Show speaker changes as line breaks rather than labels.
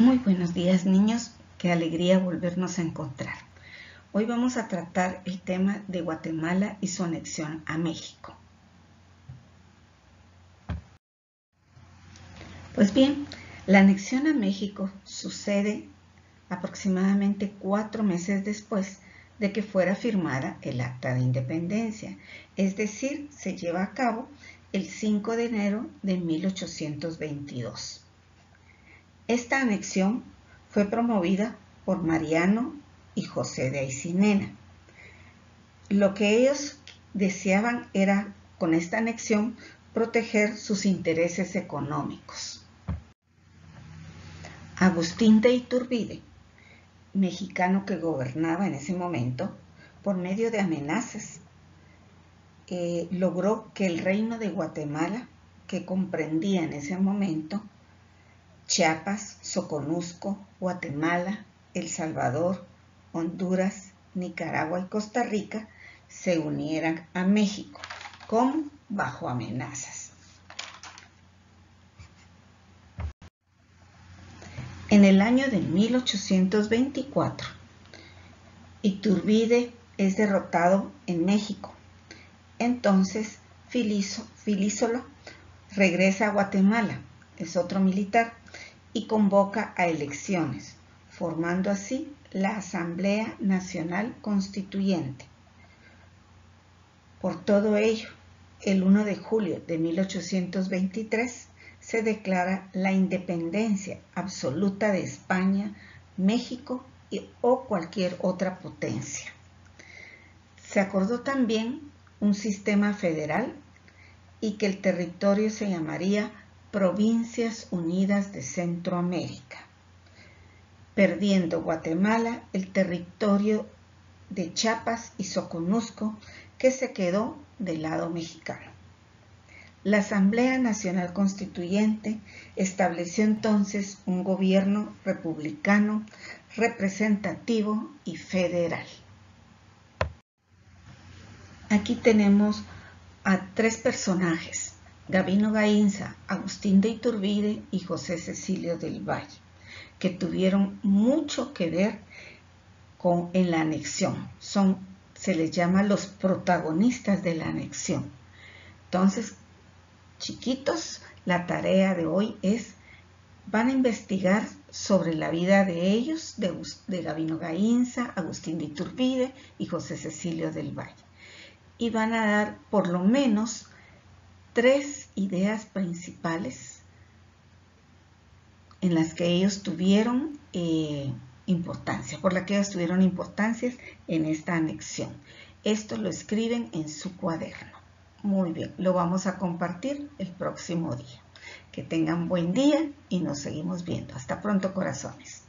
Muy buenos días niños, qué alegría volvernos a encontrar. Hoy vamos a tratar el tema de Guatemala y su anexión a México. Pues bien, la anexión a México sucede aproximadamente cuatro meses después de que fuera firmada el Acta de Independencia, es decir, se lleva a cabo el 5 de enero de 1822. Esta anexión fue promovida por Mariano y José de Aicinena. Lo que ellos deseaban era, con esta anexión, proteger sus intereses económicos. Agustín de Iturbide, mexicano que gobernaba en ese momento, por medio de amenazas, eh, logró que el reino de Guatemala, que comprendía en ese momento Chiapas, Soconusco, Guatemala, El Salvador, Honduras, Nicaragua y Costa Rica se unieran a México, como bajo amenazas. En el año de 1824, Iturbide es derrotado en México. Entonces, Filísolo regresa a Guatemala, es otro militar, y convoca a elecciones, formando así la Asamblea Nacional Constituyente. Por todo ello, el 1 de julio de 1823 se declara la independencia absoluta de España, México y, o cualquier otra potencia. Se acordó también un sistema federal y que el territorio se llamaría Provincias Unidas de Centroamérica, perdiendo Guatemala el territorio de Chiapas y Soconusco que se quedó del lado mexicano. La Asamblea Nacional Constituyente estableció entonces un gobierno republicano, representativo y federal. Aquí tenemos a tres personajes Gabino Gainza, Agustín de Iturbide y José Cecilio del Valle, que tuvieron mucho que ver con, en la anexión. Son, se les llama los protagonistas de la anexión. Entonces, chiquitos, la tarea de hoy es, van a investigar sobre la vida de ellos, de, de Gabino Gainza, Agustín de Iturbide y José Cecilio del Valle. Y van a dar por lo menos tres ideas principales en las que ellos tuvieron eh, importancia, por las que ellos tuvieron importancias en esta anexión. Esto lo escriben en su cuaderno. Muy bien, lo vamos a compartir el próximo día. Que tengan buen día y nos seguimos viendo. Hasta pronto, corazones.